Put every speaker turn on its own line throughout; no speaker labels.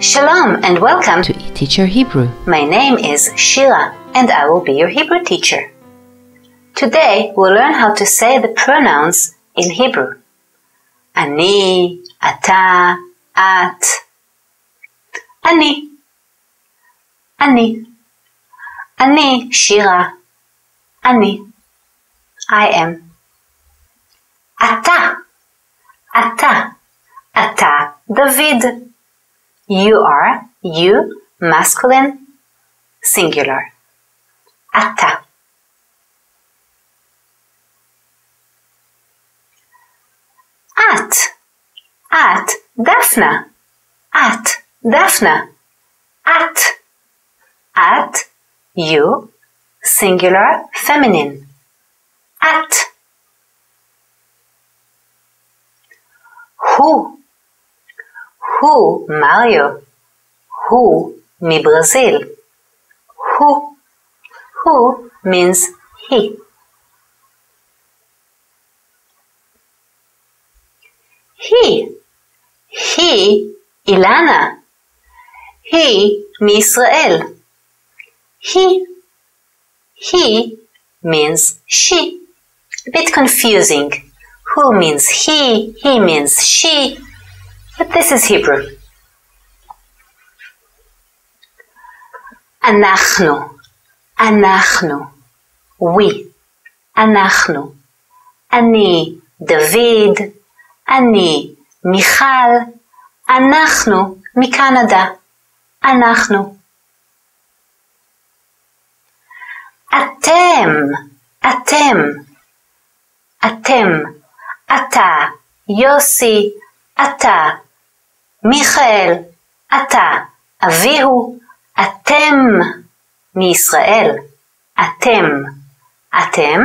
Shalom and welcome
to eTeacher Hebrew.
My name is Shira and I will be your Hebrew teacher. Today we'll learn how to say the pronouns in Hebrew. Ani, ata, at. Ani. Ani. Ani, Shira. Ani. I am. Ata. Ata. Ata, David. You are, you, masculine, singular. Ata. At. At. Daphna. At. Daphna. At. At. You. Singular. Feminine. At. Who. Who Mario? Who me Brazil? Who? Who means he. He. He Ilana. He Misrael. He. He means she. A bit confusing. Who means he? He means she. but this is Hebrew. אנחנו, אנחנו, we, אנחנו, אני דוד, אני מיכל, אנחנו מקנדה, אנחנו. אתם, אתם, אתם, אתה, יוסי, אתה, מיכאל, אתה, אביהו, אתם מישראל, אתם, אתם,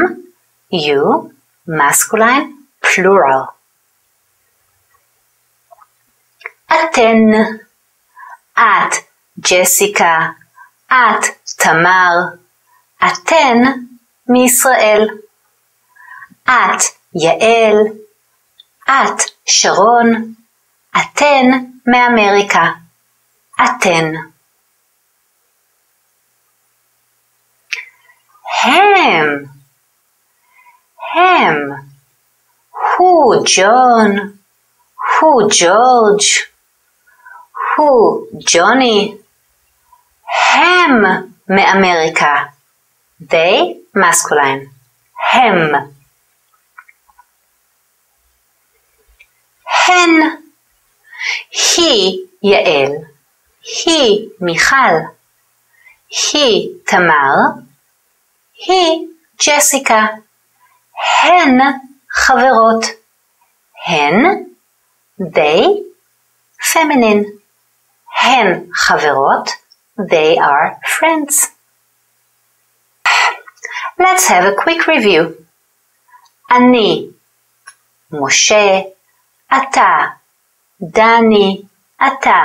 you, masculine, plural. אתן, את, ג'סיקה, את, תמר, אתן מישראל. את, יעל, את, שרון, אתן מאמריקה. אתן. הם. הם. הוא ג'ון. הוא ג'ורג'. הוא ג'וני. הם מאמריקה. they masculine. הם. הן. היא יעל, היא מיכל, היא תמר, היא ג'סיקה, הן חברות, הן they feminine, הן חברות, they are friends. Let's have a quick review. אני, משה, אתה, דני, אתה,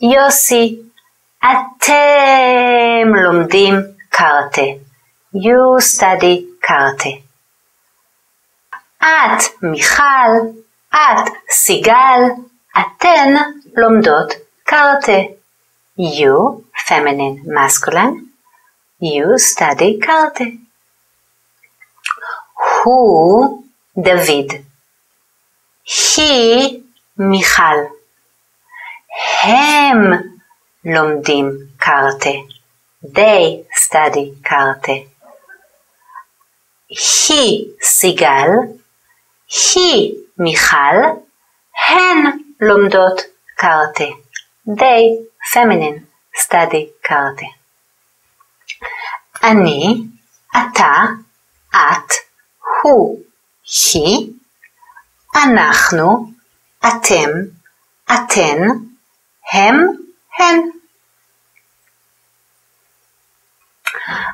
יוסי, אתם לומדים קרטה. You study קרטה. את, מיכל, את, סיגל, אתן לומדות קרטה. You, feminine, masculine. You study קרטה. הוא, דוד. היא, מיכל. הם לומדים קרטה. They study קרטה. היא סיגל, היא מיכל, הן לומדות קרטה. They feminine study קרטה. אני, אתה, את, הוא, היא, אנחנו, אתם, אתן, הם, הן.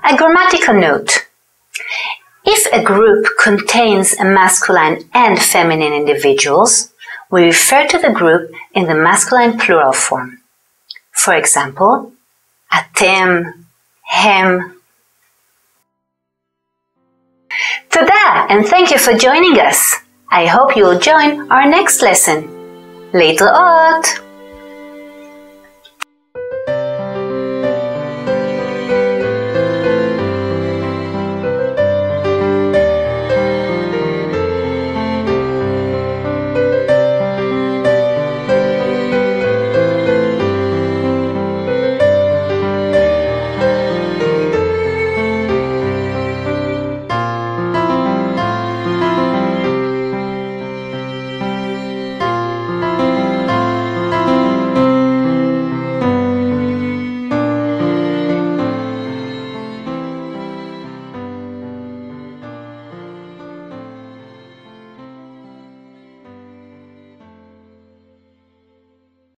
A grammatical note. If a group contains a masculine and feminine individuals, we refer to the group in the masculine plural form. For example, אתם, הם. Toda, and thank you for joining us. I hope you'll join our next lesson. Later on!